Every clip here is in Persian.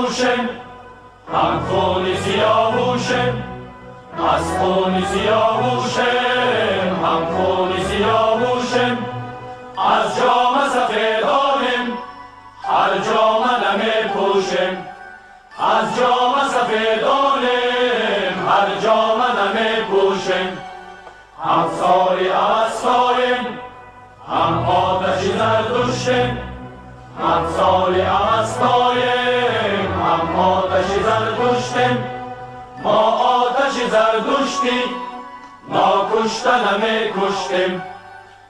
هم خون سیاووشم از خون سیاووشم هم خون سیاووشم از جام سفیدانم هر جام نمی پوشم از جام سفیدانم هر جام نمی پوشم هم ساری اوستایم هم آتش زردشتم هم ساری اوستایم آتش زردشتی ناکشته نمی کشتیم.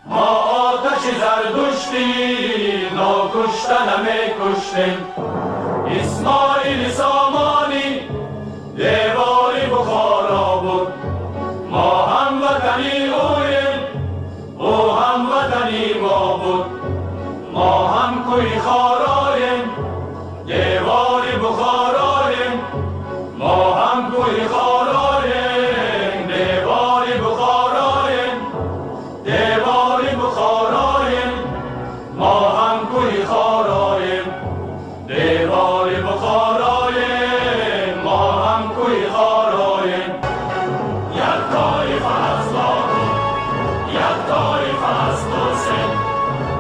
ما آتش زردشتی ناکشته نمی کشتیم. اسماعیل سامانی دیواری بخارا بود ما هم وطنی اویم او هم وطنی ما بود. ما هم کوی خارایم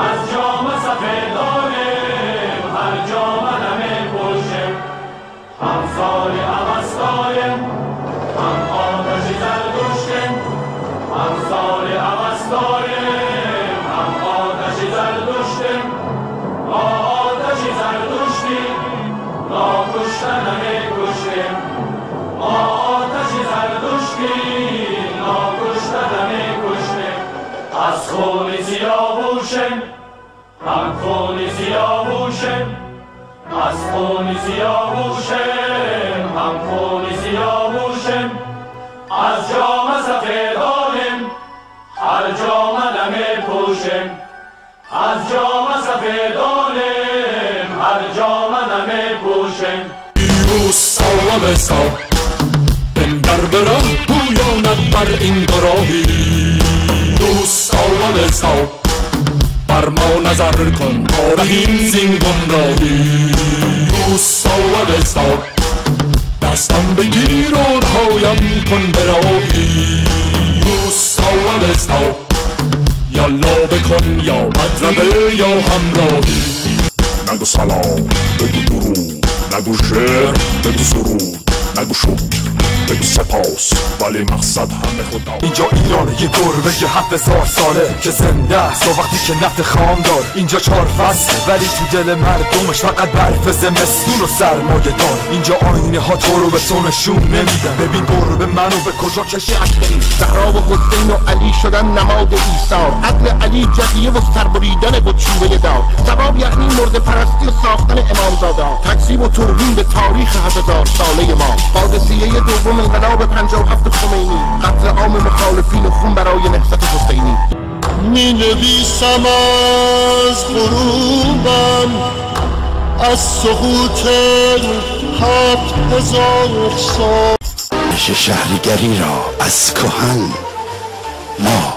از جام سفیدانم هر جام نمی پوشم هم از خون سیاووشم هم خون سیاووشم از خون سیاووشم هم خون سیاووشم از جام سفیدانم هر جام نمی پوشم از جام سفیدانم هر جام نمی پوشم پیروز سالم سال بنگر به راه گویاند بر این گراهی. روز سالم سال بر ما نظر کن تا رهیم زین گمراهی روز سالم سال دستم بگیر و رهایم کن به راهی روز سالم سال یالا بکن یا مطربه یا همراهی نگو سلام بگو درود نگو شعر بگو سرود نگو شکر بگو سپاس. ولی مقصد همه خدا اینجا ایران یه گربه یه هفت هزار ساله که زنده است. وقتی که نفت خام دار. اینجا چهار فصل ولی تو دل مردمش فقط برف زمستون و سرمایه دار. اینجا آینه ها تو رو به تو نشون نمیدن. ببین گربه منو به کجا کشی اکبری زهرا و حسین و علی شدن نماد ایثار. عدل علی جدیه و سربریدن و چوبه دار. ثواب یعنی مرد پرستی و ساختن امامزادا تکذیب و توهین به تاریخ هزار ساله ما. قادسیه دوم انقلاب پنجاه و هفت خمینی. قتل عام مخالفین و خون برای نهضت حسینی. می نویسم از غروبم از سقوط هفت هزار سال. پیش شهرگری را از کهن ما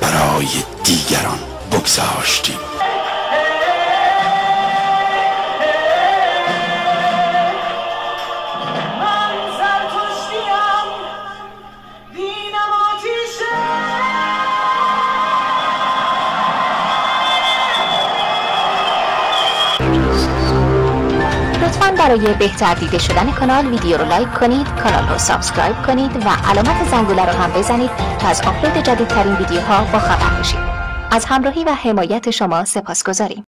برای دیگران بگذاشتیم. برای بهتر دیده شدن کانال ویدیو رو لایک کنید کانال رو سابسکرایب کنید و علامت زنگوله رو هم بزنید تا از آپلود جدیدترین ویدیوها با خبر بشید از همراهی و حمایت شما سپاس گذاریم